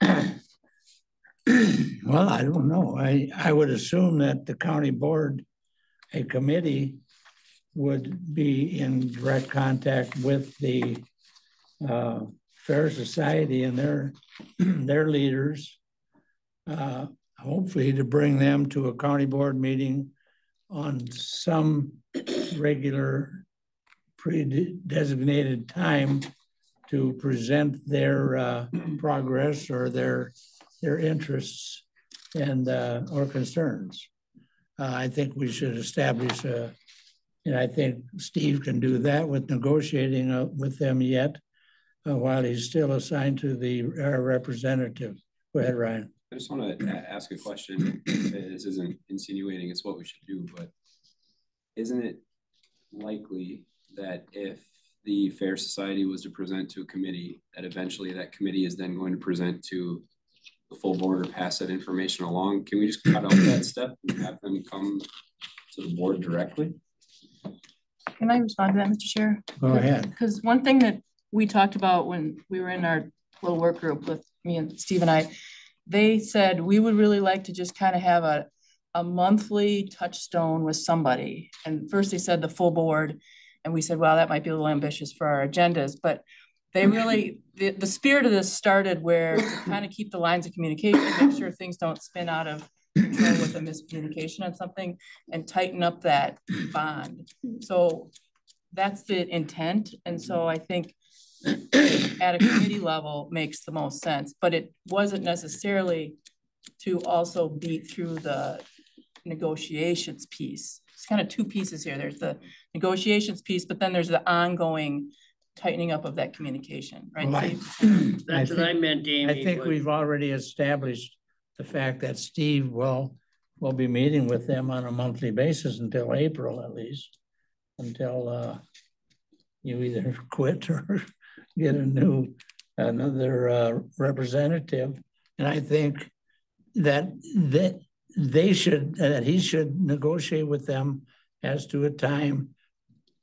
well, I don't know. I, I would assume that the county board, a committee would be in direct contact with the uh, Fair Society and their, their leaders. Uh, hopefully to bring them to a county board meeting on some regular pre-designated time to present their uh, progress or their, their interests and, uh, or concerns. Uh, I think we should establish a, and I think Steve can do that with negotiating uh, with them yet, uh, while he's still assigned to the uh, representative. Go ahead, Ryan. I just want to ask a question. This isn't insinuating it's what we should do, but isn't it likely that if the Fair Society was to present to a committee, that eventually that committee is then going to present to the full board or pass that information along? Can we just cut out that step and have them come to the board directly? Can I respond to that, Mr. Chair? Go ahead. Because one thing that we talked about when we were in our little work group with me and Steve and I, they said we would really like to just kind of have a, a monthly touchstone with somebody. And first they said the full board, and we said, well, that might be a little ambitious for our agendas, but they really, the, the spirit of this started where to kind of keep the lines of communication, make sure things don't spin out of control with a miscommunication on something and tighten up that bond. So that's the intent. And so I think at a committee level makes the most sense, but it wasn't necessarily to also beat through the negotiations piece. It's kind of two pieces here. There's the negotiations piece, but then there's the ongoing tightening up of that communication, right? Right. Steve? That's what I meant, Amy. I think was- we've already established the fact that Steve will, will be meeting with them on a monthly basis until April at least. Until, uh, you either quit or get a new, another, uh, representative. And I think that, that they should, that he should negotiate with them as to a time.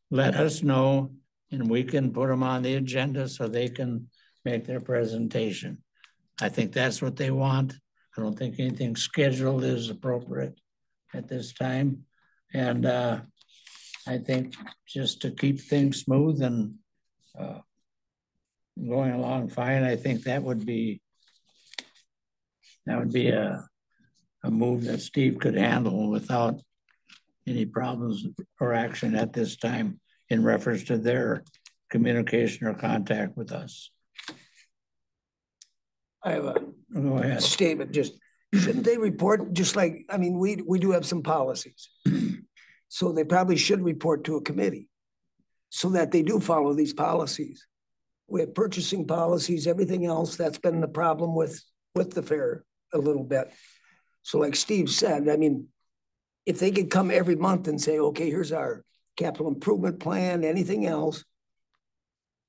Let us know and we can put them on the agenda so they can make their presentation. I think that's what they want. I don't think anything scheduled is appropriate at this time. And uh, I think just to keep things smooth and uh, going along fine, I think that would be that would be a, a move that Steve could handle without any problems or action at this time in reference to their communication or contact with us. I have a Go ahead. statement, just, shouldn't they report, just like, I mean, we, we do have some policies. So they probably should report to a committee so that they do follow these policies. We have purchasing policies, everything else, that's been the problem with, with the fair a little bit. So like Steve said, I mean, if they could come every month and say, okay, here's our capital improvement plan, anything else,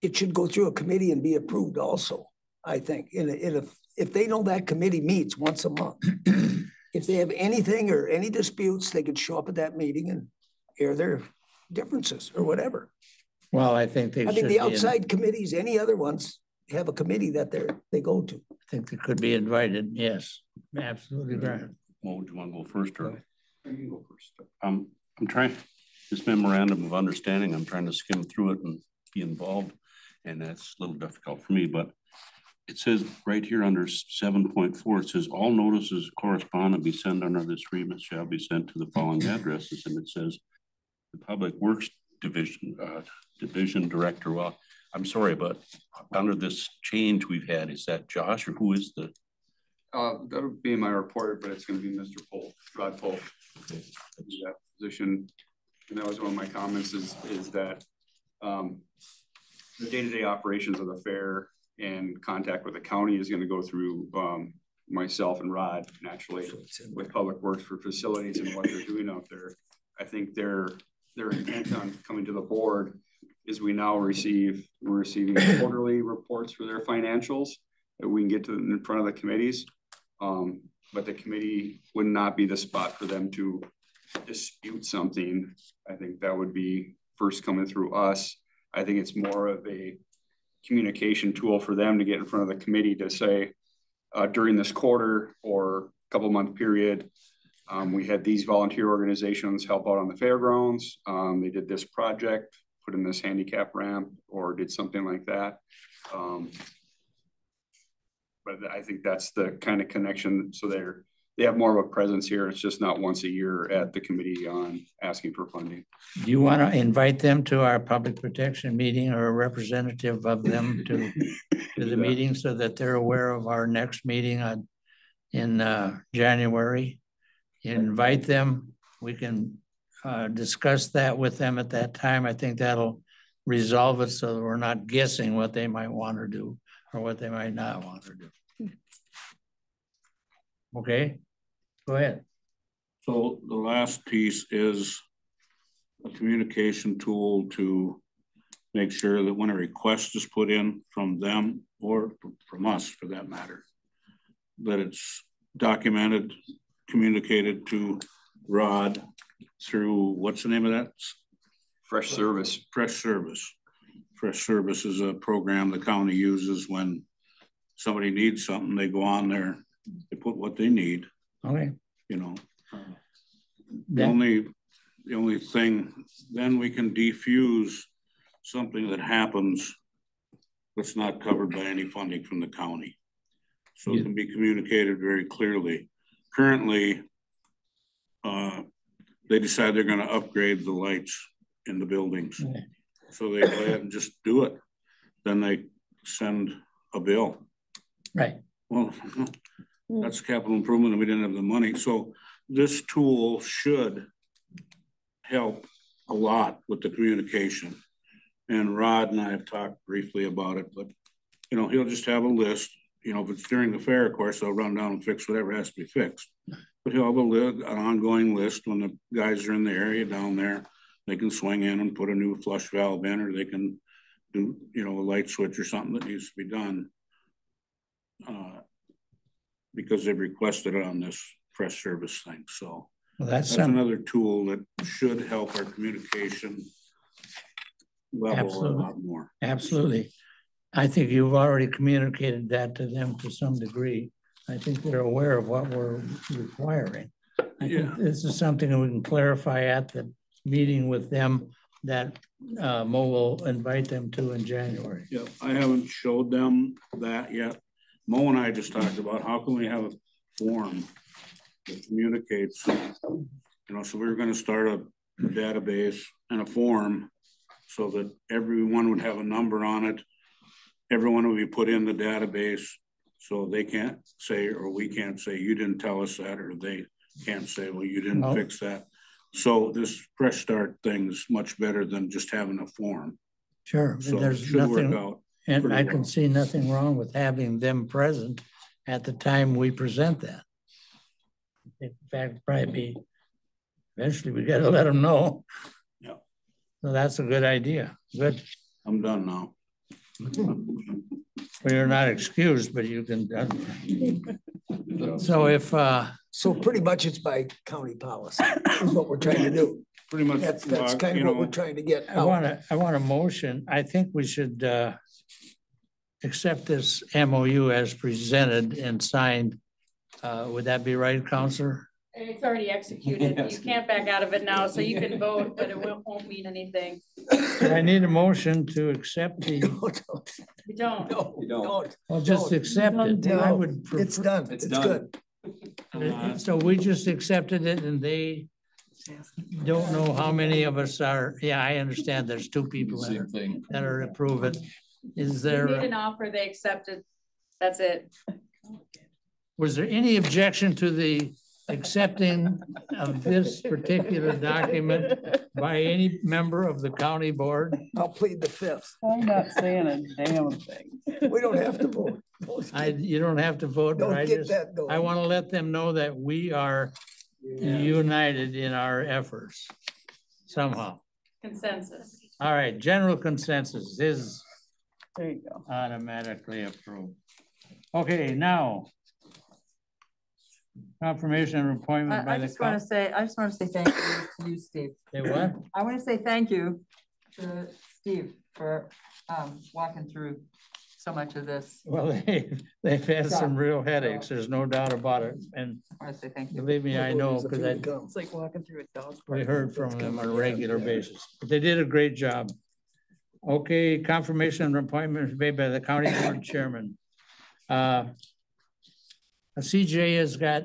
it should go through a committee and be approved also, I think. In a, in a, if they know that committee meets once a month, if they have anything or any disputes, they could show up at that meeting and air their differences or whatever. Well, I think they I should mean, be the in- outside committees, any other ones, have a committee that they're, they go to. I think they could be invited, yes, absolutely right. Well, would you want to go first or? You go first. Um, I'm trying, this memorandum of understanding, I'm trying to skim through it and be involved. And that's a little difficult for me, but it says right here under seven point four, it says all notices correspondent be sent under this agreement shall be sent to the following addresses. And it says the Public Works Division, uh, Division Director. Well, I'm sorry, but under this change we've had, is that Josh or who is the? Uh, that'll be my report, but it's gonna be Mr. Polk, Rod Polk. That position, and that was one of my comments is, is that, um, the day-to-day operations of the fair and contact with the county is gonna go through, um, myself and Rod naturally with Public Works for facilities and what they're doing out there. I think their, their intent on coming to the board is we now receive, we're receiving quarterly reports for their financials that we can get to in front of the committees. Um, but the committee would not be the spot for them to dispute something. I think that would be first coming through us. I think it's more of a communication tool for them to get in front of the committee to say, uh, during this quarter or couple month period, um, we had these volunteer organizations help out on the fairgrounds. Um, they did this project, put in this handicap ramp or did something like that. Um, but I think that's the kind of connection. So they're, they have more of a presence here. It's just not once a year at the committee on asking for funding. Do you want to invite them to our public protection meeting or a representative of them to, to the meeting so that they're aware of our next meeting on, in, uh, January? Invite them, we can, uh, discuss that with them at that time. I think that'll resolve it so that we're not guessing what they might want to do or what they might not want to do. Okay, go ahead. So the last piece is a communication tool to make sure that when a request is put in from them or from us for that matter, that it's documented, communicated to Rod through, what's the name of that? Fresh Service. Fresh Service. Fresh Service is a program the county uses when somebody needs something, they go on there, they put what they need, Okay. you know. The Then- only, the only thing, then we can defuse something that happens that's not covered by any funding from the county. So it can be communicated very clearly. Currently, uh, they decide they're gonna upgrade the lights in the buildings. Right. So they go ahead and just do it. Then they send a bill. Right. Well, that's capital improvement and we didn't have the money. So this tool should help a lot with the communication. And Rod and I have talked briefly about it, but you know, he'll just have a list. You know, if it's during the fair, of course, they'll run down and fix whatever has to be fixed. But he'll have a lid, an ongoing list when the guys are in the area down there. They can swing in and put a new flush valve in, or they can do, you know, a light switch or something that needs to be done. Uh, Because they've requested it on this Fresh Service thing, so. Well, that's That's another tool that should help our communication level a Absolutely. lot more. absolutely. I think you've already communicated that to them to some degree. I think they're aware of what we're requiring. I Yeah. think this is something that we can clarify at the meeting with them that uh, Mo will invite them to in January. Yep, I haven't showed them that yet. Mo and I just talked about how can we have a form that communicates. You know, so we were gonna start a a database and a form so that everyone would have a number on it. Everyone would be put in the database, so they can't say, or we can't say, you didn't tell us that, or they can't say, well, you didn't No. fix that. So this fresh start thing is much better than just having a form. Sure, So there's should work nothing, out. And I can well. see nothing wrong with having them present at the time we present that. In fact, probably be, eventually we gotta let them know. Yeah. So that's a good idea, good. I'm done now. Well, you're not excused, but you can. uh, So if, uh, So pretty much it's by county policy, is what we're trying to do. Pretty much. That's, that's uh, kind of what we're trying to get I out. want to, I want a motion. I think we should uh, accept this MOU as presented and signed. Uh, Would that be right, Counselor? It's already executed. You can't back out of it now, so you can vote, but it won't, won't mean anything. So I need a motion to accept the, You don't. No, You don't. don't. well, just Don't. accept it. I No, would. It's done. It's It's done. good. Uh, So we just accepted it and they don't know how many of us are, yeah, I understand there's two people that are, thing. that are approve it. Is You made there, an offer, they accepted. That's it. was there any objection to the accepting of this particular document by any member of the county board? I'll plead the fifth. I'm not saying a damn thing. We don't have to vote. I, you don't have to vote, but I Don't get just, that going. I want to let them know that we are united in our efforts somehow. Consensus. All right, general consensus is There you go. automatically approved. Okay, now. Confirmation of appointment I, by I the. just want to say, I just want to say thank you to you, Steve. Say what? I want to say thank you to Steve for um, walking through so much of this. Well, they, they've had some real headaches, there's no doubt about it, and I want to say thank you. believe me, I know, because I, to come. It's like walking through a dog. we heard from them on a regular basis. But they did a great job. Okay, confirmation of appointment made by the county board chairman. Uh, CJ has got,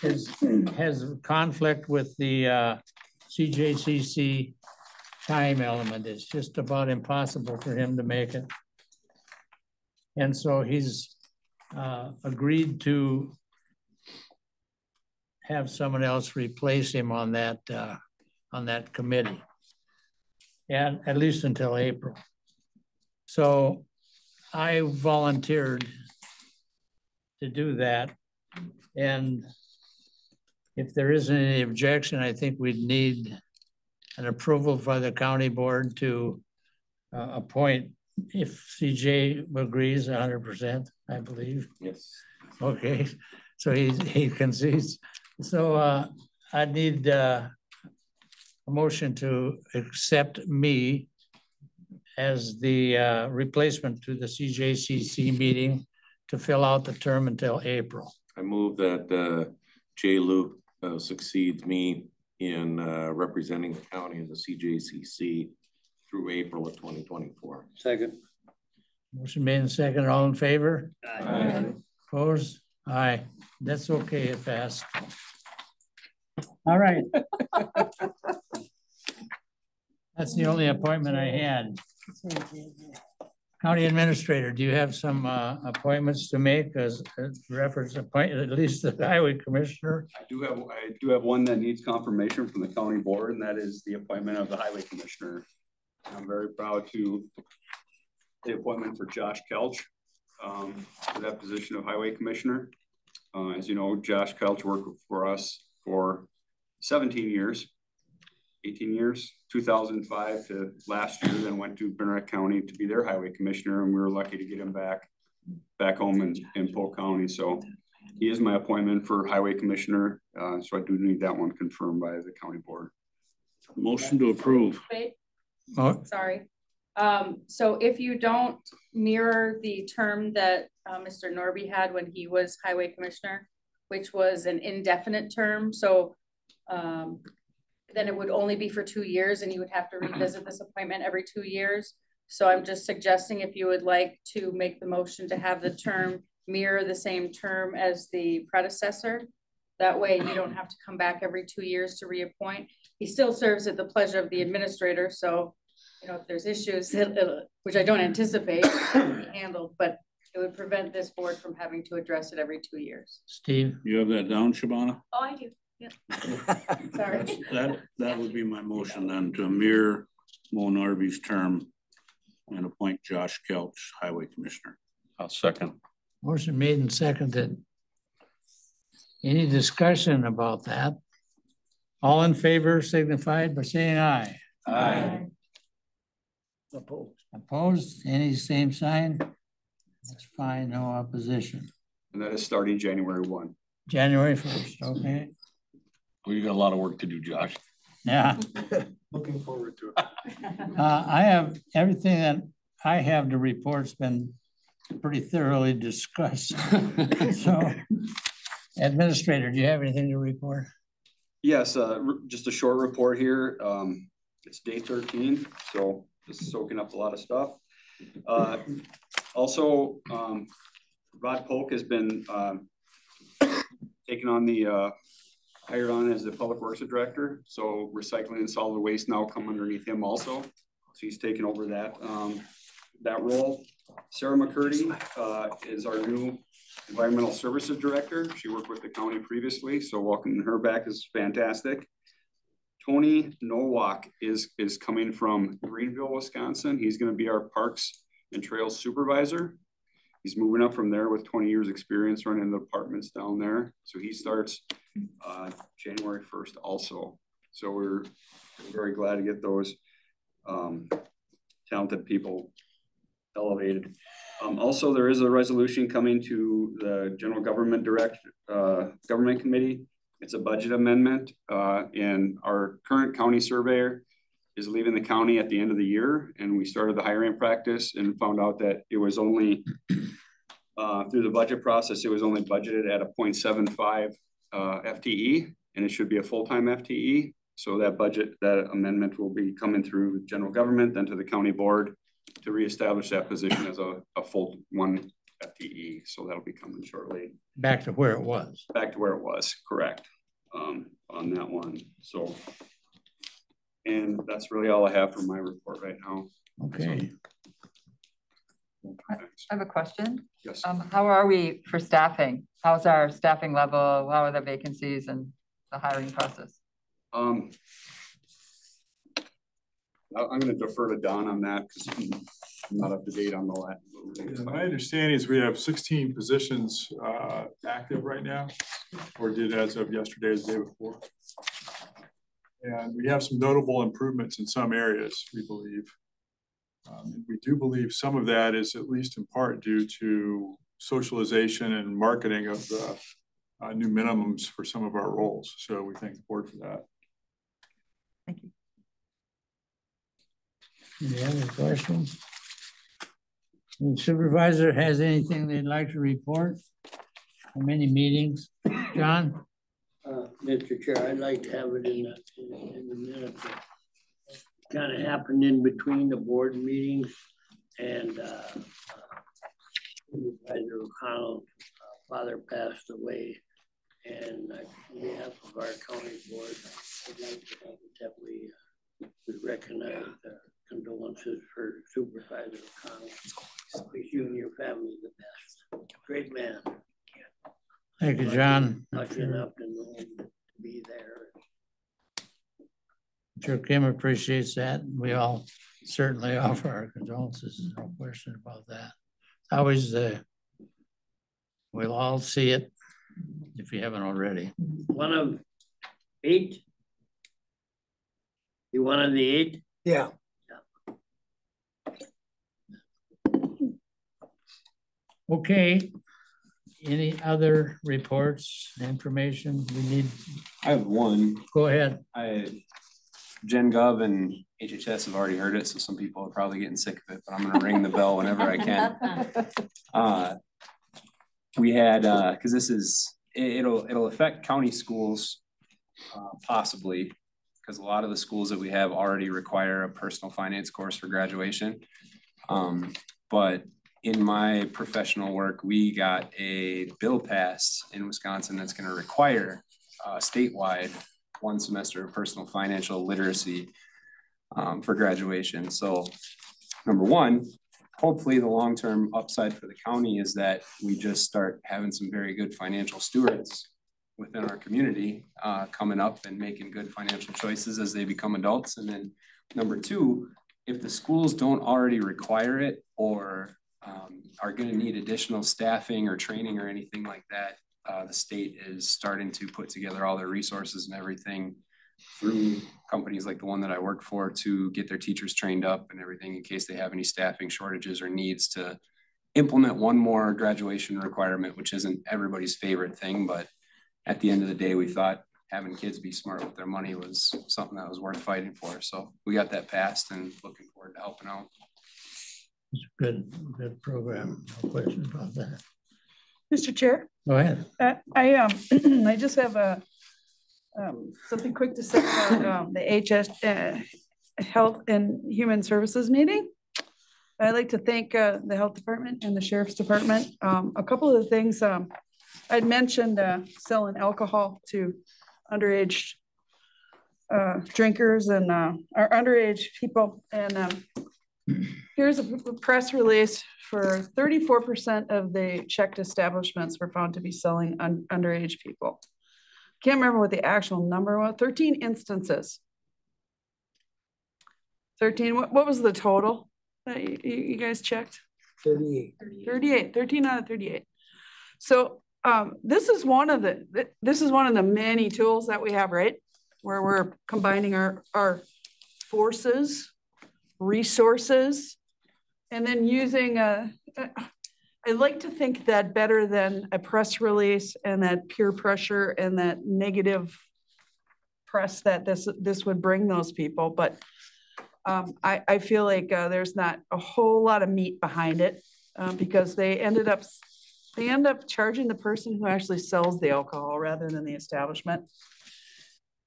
has, has conflict with the, uh, CJCC time element. It's just about impossible for him to make it. And so he's, uh, agreed to have someone else replace him on that, uh, on that committee. And at least until April. So I volunteered to do that. And if there isn't any objection, I think we'd need an approval by the county board to uh, appoint if CJ agrees hundred percent, I believe. Yes. Okay, so he, he concedes. So uh, I need uh, a motion to accept me as the uh, replacement to the CJCC meeting to fill out the term until April. I move that uh, Jay Luke uh, succeeds me in uh, representing the county in the CJCC through April of twenty twenty-four. Second, Motion made and second, all in favor? Aye. Opposed? Aye, that's okay, it passed. All right. That's the only appointment I had. County Administrator, do you have some uh, appointments to make as reference appoint, at least the Highway Commissioner? I do have, I do have one that needs confirmation from the county board, and that is the appointment of the highway commissioner. I'm very proud to the appointment for Josh Kelch um, for that position of highway commissioner. Uh, as you know, Josh Kelch worked for us for seventeen years, eighteen years, two thousand five to last year, then went to Burnett County to be their highway commissioner, and we were lucky to get him back, back home in, in Polk County, so he is my appointment for highway commissioner, uh, so I do need that one confirmed by the county board. Motion to approve. Wait, Oh, sorry. Um, so if you don't mirror the term that, uh, Mr. Norby had when he was highway commissioner, which was an indefinite term, so, um, then it would only be for two years and you would have to uh-huh. revisit this appointment every two years. So I'm just suggesting if you would like to make the motion to have the term mirror the same term as the predecessor. That way you don't have to come back every two years to reappoint. He still serves at the pleasure of the administrator, so you know, if there's issues, which I don't anticipate, be handled, but it would prevent this board from having to address it every two years. Steve? You have that down, Shabana? Oh, I do, yeah. Sorry. That, that would be my motion then, to mirror Mo Norby's term and appoint Josh Kelch, Highway Commissioner. I'll second. Motion made and seconded. Any discussion about that? All in favor signified by saying aye. Aye. Opposed. Opposed, any same sign? That's fine, no opposition. And that is starting January one. January first, okay, Well, you got a lot of work to do, Josh. yeah. Looking forward to it. Uh, I have, everything that I have to report's been pretty thoroughly discussed. So, Administrator, do you have anything to report? Yes, uh, r- just a short report here. Um, it's day thirteen, so just soaking up a lot of stuff. Uh, also, um, Rod Polk has been, um, taken on the, uh, hired on as the Public Works Director, so recycling and solid waste now come underneath him also. So he's taken over that, um, that role. Sarah McCurdy, uh, is our new Environmental Services Director. She worked with the county previously, so welcoming her back is fantastic. Tony Nowak is, is coming from Greenville, Wisconsin. He's gonna be our Parks and Trails Supervisor. He's moving up from there with twenty years' experience running the departments down there. So he starts uh, January first also. So we're very glad to get those um, talented people elevated. Um, also, there is a resolution coming to the General Government Direct, uh, Government Committee. It's a budget amendment, uh, and our current county surveyor is leaving the county at the end of the year, and we started the hiring practice and found out that it was only uh, through the budget process, it was only budgeted at a 0.75 uh, FTE, and it should be a full-time FTE. So that budget, that amendment will be coming through general government, then to the county board to reestablish that position as a, a full one FTE. So that'll be coming shortly. Back to where it was. Back to where it was, correct, um, on that one. So, and that's really all I have for my report right now. Okay, I have a question. Yes. Um, how are we for staffing? How's our staffing level? How are the vacancies and the hiring process? Um, I- I'm gonna defer to Don on that because I'm not up to date on the last. Yeah, My understanding is we have sixteen positions uh, active right now, or did as of yesterday, or the day before. And we have some notable improvements in some areas, we believe. Um, We do believe some of that is at least in part due to socialization and marketing of the uh, new minimums for some of our roles. So we thank the board for that. Thank you. Any other questions? And Supervisor has anything they'd like to report? How many meetings? John? Uh, Mr. Chair, I'd like to have it in the, in the minutes. Kind of happened in between the board meetings And uh, Supervisor O'Connell, uh, father passed away. And on behalf of our county board, I'd like to have that we, uh, we recognize uh, condolences for Supervisor O'Connell. Wish you and your family the best. Great man. Thank you, John. Lucky enough to know him to be there. Sure Kim appreciates that. We all certainly offer our condolences, no question about that. Always, uh, we'll all see it if you haven't already. One of eight? You one of the eight? Yeah. Okay, any other reports, information we need? I have one. Go ahead. I, Gen Gov and HHS have already heard it, so some people are probably getting sick of it, but I'm gonna ring the bell whenever I can. Uh, we had, uh, cause this is, it, it'll, it'll affect county schools, uh, possibly. Cause a lot of the schools that we have already require a personal finance course for graduation. Um, but in my professional work, we got a bill passed in Wisconsin that's gonna require, uh, statewide one semester of personal financial literacy um, for graduation. So number one, hopefully the long-term upside for the county is that we just start having some very good financial stewards within our community uh, coming up and making good financial choices as they become adults. And then number two, if the schools don't already require it or um, are going to need additional staffing or training or anything like that, uh, the state is starting to put together all their resources and everything through companies like the one that I work for to get their teachers trained up and everything in case they have any staffing shortages or needs to implement one more graduation requirement, which isn't everybody's favorite thing, but at the end of the day, we thought having kids be smart with their money was something that was worth fighting for. So we got that passed and looking forward to helping out. It's a good, good program. No question about that. Mr. Chair? Go ahead. Uh, I, um, I just have a, um, something quick to say about, um, the HS, uh, Health and Human Services meeting. I'd like to thank, uh, the Health Department and the Sheriff's Department. Um, a couple of the things, um, I'd mentioned, uh, selling alcohol to underage, uh, drinkers and, uh, or underage people. And, um, here's a press release for thirty-four percent of the checked establishments were found to be selling un underage people. Can't remember what the actual number was, thirteen instances. Thirteen, what, what was the total that you, you guys checked? Thirty-eight. 38, 13 out of thirty-eight. So, um, this is one of the, this is one of the many tools that we have, right? Where we're combining our, our forces, resources, and then using a, I like to think that better than a press release and that peer pressure and that negative press that this this would bring those people. But um, I, I feel like uh, there's not a whole lot of meat behind it uh, because they ended up they end up charging the person who actually sells the alcohol rather than the establishment.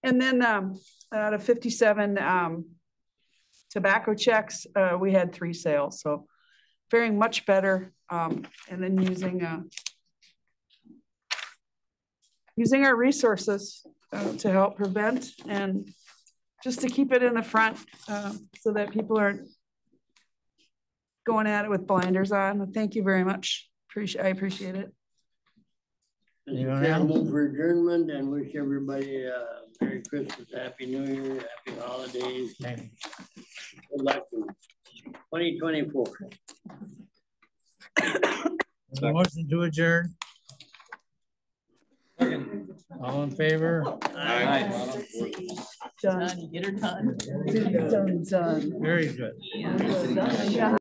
And then um, out of 57 um, tobacco checks, uh, we had three sales. So faring much better. Um, and then using uh, using our resources uh, to help prevent and just to keep it in the front uh, so that people aren't going at it with blinders on. Thank you very much. Appreciate I appreciate it. Mr. Chair, move for adjournment and wish everybody uh, Merry Christmas, Happy New Year, Happy Holidays. Good luck in 2024. Motion to adjourn. All in favor? Aye. Done. Get her done. Done, done. Very good. Done.